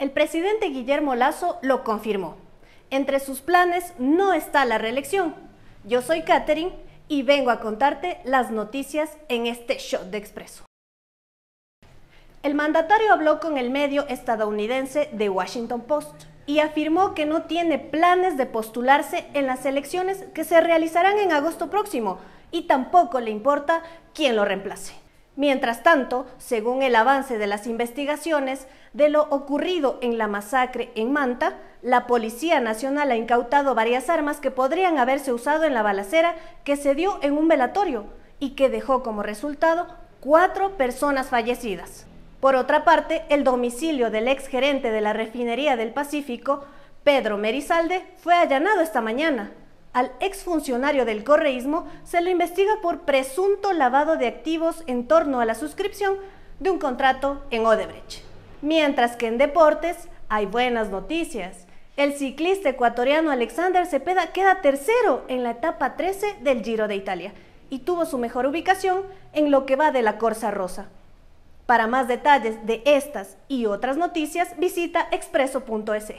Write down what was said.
El presidente Guillermo Lazo lo confirmó. Entre sus planes no está la reelección. Yo soy Katherine y vengo a contarte las noticias en este shot de expreso. El mandatario habló con el medio estadounidense The Washington Post y afirmó que no tiene planes de postularse en las elecciones que se realizarán en agosto próximo y tampoco le importa quién lo reemplace. Mientras tanto, según el avance de las investigaciones de lo ocurrido en la masacre en Manta, la Policía Nacional ha incautado varias armas que podrían haberse usado en la balacera que se dio en un velatorio y que dejó como resultado cuatro personas fallecidas. Por otra parte, el domicilio del ex gerente de la refinería del Pacífico, Pedro Merizalde, fue allanado esta mañana. Al exfuncionario del correísmo se lo investiga por presunto lavado de activos en torno a la suscripción de un contrato en Odebrecht. Mientras que en deportes hay buenas noticias. El ciclista ecuatoriano Alexander Cepeda queda tercero en la etapa 13 del Giro de Italia y tuvo su mejor ubicación en lo que va de la Corsa Rosa. Para más detalles de estas y otras noticias, visita expreso.es.